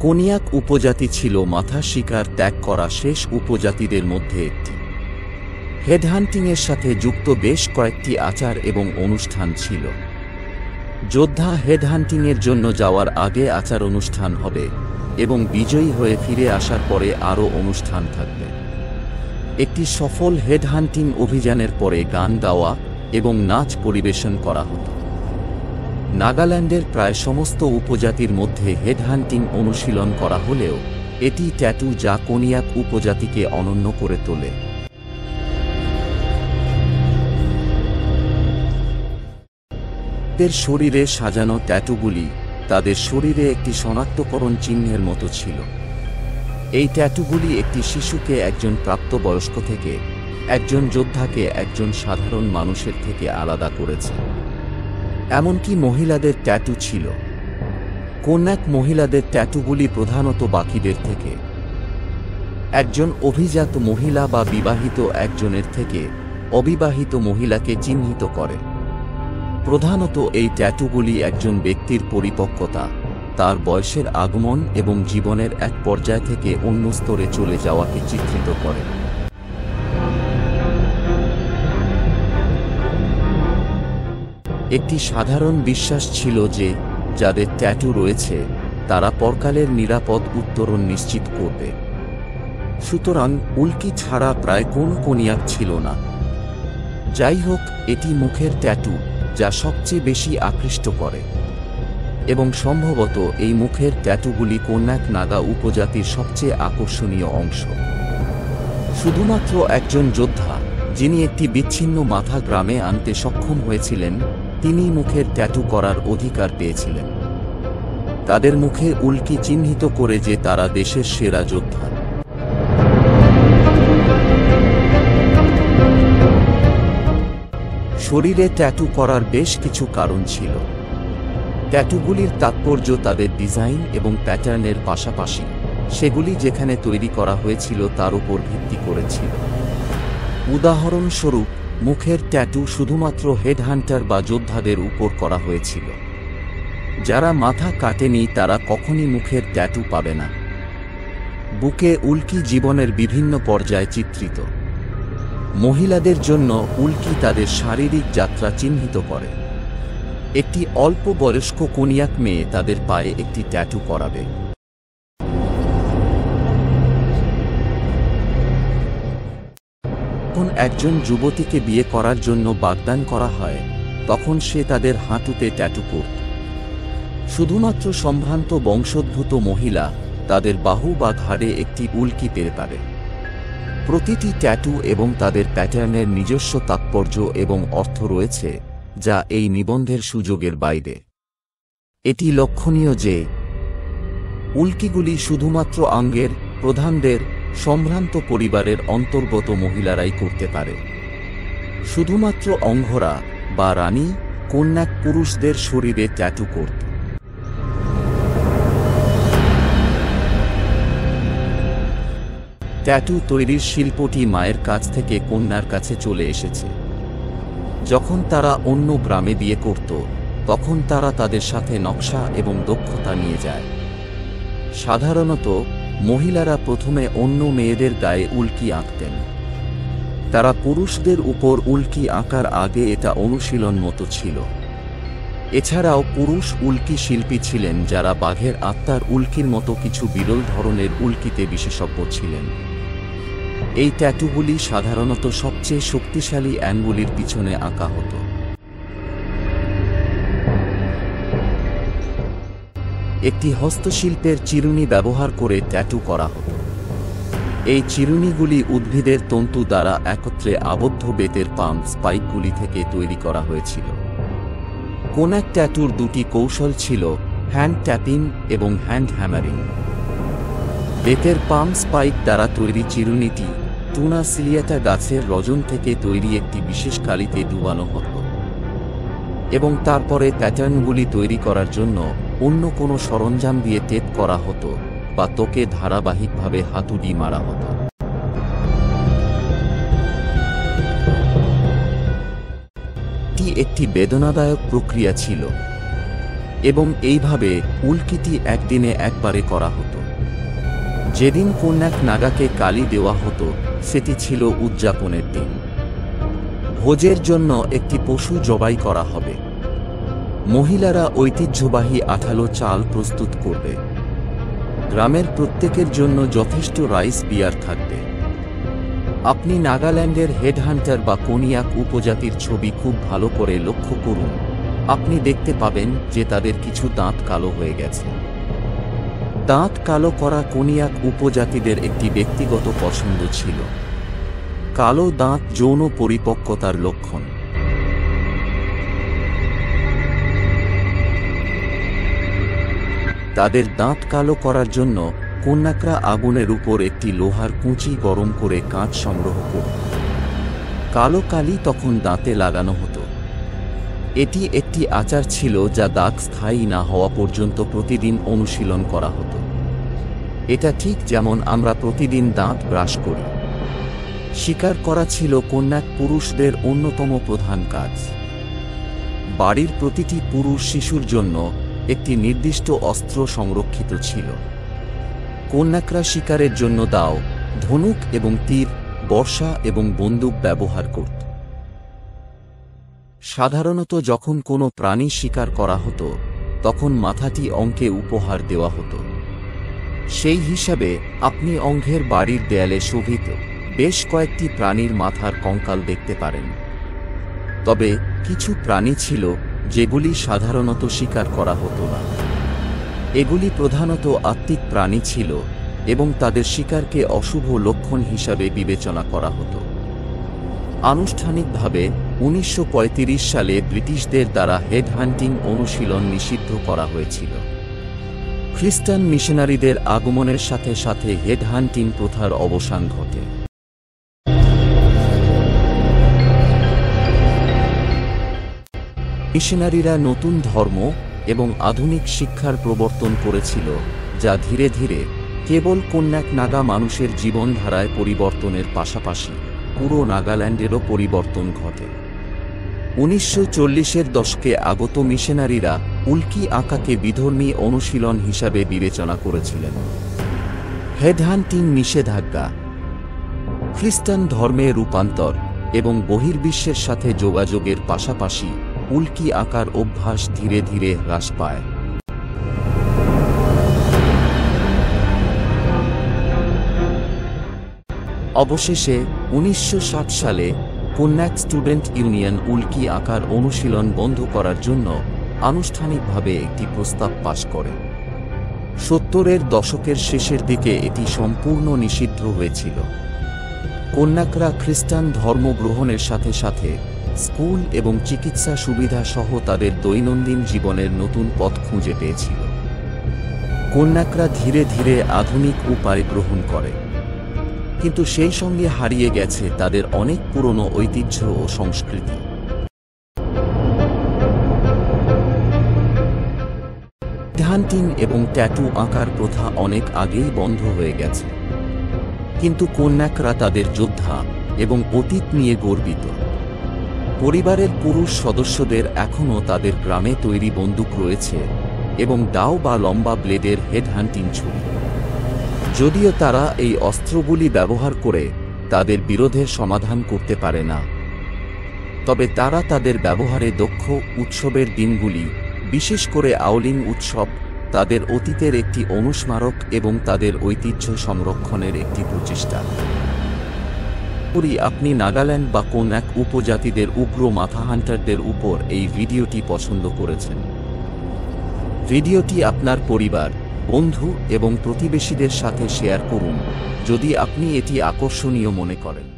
কোনিয়াক উপজাতি ছিল মাথা শিকার ত্যাগ করা শেষ উপজাতিদের মধ্যে একটি। হেডহান্টিংয়ের সাথে যুক্ত বেশ কয়েকটি আচার এবং অনুষ্ঠান ছিল। যোদ্ধা হেডহান্টিংয়ের জন্য যাওয়ার আগে আচার অনুষ্ঠান হবে এবং বিজয়ী হয়ে ফিরে আসার পরে আরও অনুষ্ঠান থাকবে। একটি সফল হেডহান্টিং অভিযানের পরে গান গাওয়া এবং নাচ পরিবেশন করা হতো নাগাল্যান্ডের প্রায় সমস্ত উপজাতির মধ্যে হেডহান্টিং অনুশীলন করা হলেও, এটি ট্যাটু যা কোনিয়াক উপজাতিকে অনন্য করে তোলে। শরীরে সাজানো ট্যাটুগুলি তাদের শরীরে একটি শনাক্তকরণ চিহ্নের মতো ছিল। এই ট্যাটুগুলি একটি শিশুকে একজন প্রাপ্তবয়স্ক থেকে, একজন যোদ্ধাকে একজন সাধারণ মানুষের থেকে আলাদা করেছে। এমনকি মহিলাদের ট্যাটু ছিল। কন্যাক মহিলাদের ট্যাটুগুলি প্রধানত বাকিদের থেকে। একজন অভিজাত মহিলা বা বিবাহিত একজনের থেকে অবিবাহিত মহিলাকে চিহ্নিত করে। প্রধানত এই ট্যাটুগুলি একজন ব্যক্তির পরিপক্কতা, তার বয়সের আগমন এবং জীবনের এক পর্যায় থেকে অন্য স্তরে চলে যাওয়াকে চিত্রিত করে। একটি সাধারণ বিশ্বাস ছিল যে, যাদের ট্যাটু রয়েছে, তারা পরকালের নিরাপদ উত্তরণ নিশ্চিত করবে। সুতরাং, উল্কি ছাড়া প্রায় কোন কোনিয়াক ছিল না। যাই হোক এটি মুখের ট্যাটু, যা সবচেয়ে বেশি আকৃষ্ট করে। এবং সম্ভবত এই মুখের ট্যাটুগুলি কন্যাক নাগা উপজাতির সবচেয়ে আকর্ষণীয় অংশ। শুধুমাত্র একজন যোদ্ধা, যিনি একটি বিচ্ছিন্ন মাথা গ্রামে আনতে সক্ষম হয়েছিলেন তিনি মুখের ট্যাটু করার অধিকার পেয়েছিলেন। তাদের মুখে উল্কি চিহ্নিত করে যে তারা দেশের সেরা যোদ্ধা। শরীরে ট্যাটু করার বেশ কিছু কারণ ছিল। ট্যাটুগুলির তাৎপর্য তাদের ডিজাইন এবং প্যাটার্নের পাশাপাশি। সেগুলি যেখানে তৈরি করা হয়েছিল তার উপর ভিত্তি করেছিল। উদাহরণস্বরূপ মুখের ট্যাটু শুধুমাত্র হেডহান্টার বা যোদ্ধাদের উপর করা হয়েছিল। যারা মাথা কাটেনি, তারা কখনই মুখের ট্যাটু পাবে না। বুকে উল্কি জীবনের বিভিন্ন পর্যায়ে চিত্রিত। মহিলাদের জন্য উল্কি তাদের শারীরিক যাত্রা চিহ্নিত করে। একটি অল্প বয়স্ক কনিয়াক মেয়ে তাদের পায়ে একটি ট্যাটু করাবে। একজন যুবতীকে বিয়ে করার জন্য বাগদান করা হয়, তখন সে তাদের হাঁটুতে ট্যাটু করত। শুধুমাত্র সম্ভ্রান্ত বংশোদ্ভূত মহিলা তাদের বাহু বা ঘাড়ে একটি উল্কি পেতে পারে প্রতিটি ট্যাটু এবং তাদের প্যাটার্নের নিজস্ব তাৎপর্য এবং অর্থ রয়েছে, যা এই নিবন্ধের সুযোগের বাইরে। এটি লক্ষণীয় যে, উল্কিগুলি শুধুমাত্র আঙ্গের, প্রধানদের সম্ভ্রান্ত পরিবারের অন্তর্গত মহিলারাই করতে পারে। শুধুমাত্র অঙ্ঘরা বা রানী কন্যাক পুরুষদের শরীরে ট্যাটু করত। ট্যাটু তৈরির শিল্পটি মায়ের কাছ থেকে কন্যার কাছে চলে এসেছে। যখন তারা অন্য গ্রামে বিয়ে করত, তখন তারা তাদের সাথে নকশা এবং দক্ষতা নিয়ে যায়। সাধারণত মহিলারা প্রথমে অন্য মেয়েদের গায়ে উল্কি আঁকতেন। তারা পুরুষদের উপর উল্কি আঁকার আগে এটা অনুশীলন মতো ছিল। এছাড়াও পুরুষ উল্কি শিল্পী ছিলেন যারা বাঘের আত্মার উল্কির মতো কিছু বিরল ধরনের উল্কিতে বিশেষজ্ঞ ছিলেন। এই ট্যাটুগুলি সাধারণত সবচেয়ে শক্তিশালী অ্যাঙ্গুলির পিছনে আঁকা হতো। একটি হস্তশিল্পের চিরুনি ব্যবহার করে ট্যাটু করা হতো। এই চিরুনিগুলি উদ্ভিদের তন্তু দ্বারা একত্রে আবদ্ধ বেতের পাম্প স্পাইকগুলি থেকে তৈরি করা হয়েছিল। কোন এক ট্যাটুর দুটি কৌশল ছিল হ্যান্ড ট্যাপিং এবং হ্যান্ড হ্যামারিং। বেতের পাম স্পাইক দ্বারা তৈরি চিরুনিটি টুনা সিলিয়াটা গাছের রজন থেকে তৈরি একটি বিশেষ কালিতে ডুবানো হতো এবং তারপরে প্যাটার্নগুলি তৈরি করার জন্য অন্য কোনো সরঞ্জাম দিয়ে টেপ করা হতো বা তোকে ধারাবাহিকভাবে হাতুড়ি মারা হতো। এটি একটি বেদনাদায়ক প্রক্রিয়া ছিল এবং এইভাবে উল্কিটি একদিনে একবারে করা হতো। যেদিন কন্যাক নাগাকে কালি দেওয়া হতো, সেটি ছিল উদযাপনের দিন। ভোজের জন্য একটি পশু জবাই করা হবে। মহিলারা ঐতিহ্যবাহী আঠালো চাল প্রস্তুত করবে। গ্রামের প্রত্যেকের জন্য যথেষ্ট রাইস বিয়ার থাকবে। আপনি নাগাল্যান্ডের হেডহান্টার বা কোনিয়াক উপজাতির ছবি খুব ভালো করে লক্ষ্য করুন। আপনি দেখতে পাবেন যে তাদের কিছু দাঁত কালো হয়ে গেছে। দাঁত কালো করা কোনিয়াক উপজাতিদের একটি ব্যক্তিগত পছন্দ ছিল। কালো দাঁত যৌন পরিপক্কতার লক্ষণ। তাদের দাঁত কালো করার জন্য কন্যাকরা আগুনের উপর একটি লোহার কুঁচি গরম করে কাঁচ সংগ্রহ করত। কালো কালি তখন দাঁতে লাগানো হতো। এটি একটি আচার ছিল যা দাঁত স্থায়ী না হওয়া পর্যন্ত প্রতিদিন অনুশীলন করা হতো। এটা ঠিক যেমন আমরা প্রতিদিন দাঁত ব্রাশ করি। শিকার করা ছিল কন্যাক পুরুষদের অন্যতম প্রধান কাজ। বাড়ির প্রতিটি পুরুষ শিশুর জন্য একটি নির্দিষ্ট অস্ত্র সংরক্ষিত ছিল। কন্যাকরা শিকারের জন্য দাও, ধনুক এবং তীর, বর্ষা এবং বন্দুক ব্যবহার করত। সাধারণত যখন কোনো প্রাণী শিকার করা হতো, তখন মাথাটি অঙ্কে উপহার দেওয়া হতো। সেই হিসাবে, আপনি অঙ্ঘের বাড়ির দেয়ালে শোভিত বেশ কয়েকটি প্রাণীর মাথার কঙ্কাল দেখতে পারেন। তবে কিছু প্রাণী ছিল যেগুলি সাধারণত শিকার করা হতো না। এগুলি প্রধানত আত্মিক প্রাণী ছিল এবং তাদের শিকারকে অশুভ লক্ষণ হিসাবে বিবেচনা করা হতো। আনুষ্ঠানিকভাবে, উনিশশো পঁয়ত্রিশ সালে ব্রিটিশদের দ্বারা হেড হান্টিং অনুশীলন নিষিদ্ধ করা হয়েছিল। খ্রিস্টান মিশনারিদের আগমনের সাথে সাথে হেড হান্টিং প্রথার অবসান ঘটে। মিশনারিরা নতুন ধর্ম এবং আধুনিক শিক্ষার প্রবর্তন করেছিল, যা ধীরে ধীরে কেবল কন্যাক নাগা মানুষের জীবনধারায় পরিবর্তনের পাশাপাশি পুরো নাগাল্যান্ডেরও পরিবর্তন ঘটে। উনিশশো চল্লিশের দশকে আগত মিশনারিরা উল্কি আঁকাকে বিধর্মী অনুশীলন হিসাবে বিবেচনা করেছিলেন। হেডহান্টিং নিষেধাজ্ঞা, খ্রিস্টান ধর্মে রূপান্তর এবং বহির্বিশ্বের সাথে যোগাযোগের পাশাপাশি উল্কি আকার অভ্যাস ধীরে ধীরে হ্রাস পায়। অবশেষে, উনিশশো সালে কন্যাক স্টুডেন্ট ইউনিয়ন উল্কি আকার অনুশীলন বন্ধ করার জন্য আনুষ্ঠানিকভাবে একটি প্রস্তাব পাশ করে। সত্তরের দশকের শেষের দিকে এটি সম্পূর্ণ নিষিদ্ধ হয়েছিল। কন্যাকরা খ্রিস্টান ধর্ম গ্রহণের সাথে সাথে স্কুল এবং চিকিৎসা সুবিধা সহ তাদের দৈনন্দিন জীবনের নতুন পথ খুঁজে পেয়েছিল। কন্যাকরা ধীরে ধীরে আধুনিক উপায় গ্রহণ করে। কিন্তু সেই সঙ্গে হারিয়ে গেছে তাদের অনেক পুরনো ঐতিহ্য ও সংস্কৃতি। হান্টিং এবং ট্যাটু আঁকার প্রথা অনেক আগেই বন্ধ হয়ে গেছে। কিন্তু কন্যাকরা তাদের যোদ্ধা এবং অতীত নিয়ে গর্বিত। পরিবারের পুরুষ সদস্যদের এখনও তাদের গ্রামে তৈরি বন্দুক রয়েছে এবং ডাও বা লম্বা ব্লেডের হেড হান্টিং ছুরি। যদিও তারা এই অস্ত্রগুলি ব্যবহার করে তাদের বিরোধের সমাধান করতে পারে না। তবে তারা তাদের ব্যবহারে দক্ষ উৎসবের দিনগুলি, বিশেষ করে আউলিং উৎসব, তাদের অতীতের একটি অনুস্মারক এবং তাদের ঐতিহ্য সংরক্ষণের একটি প্রচেষ্টা। করি আপনি নাগাল্যান্ড বা কোন এক উপজাতিদের উগ্র মাথা হান্টারদের উপর এই ভিডিওটি পছন্দ করেছেন। ভিডিওটি আপনার পরিবার, বন্ধু এবং প্রতিবেশীদের সাথে শেয়ার করুন, যদি আপনি এটি আকর্ষণীয় মনে করেন।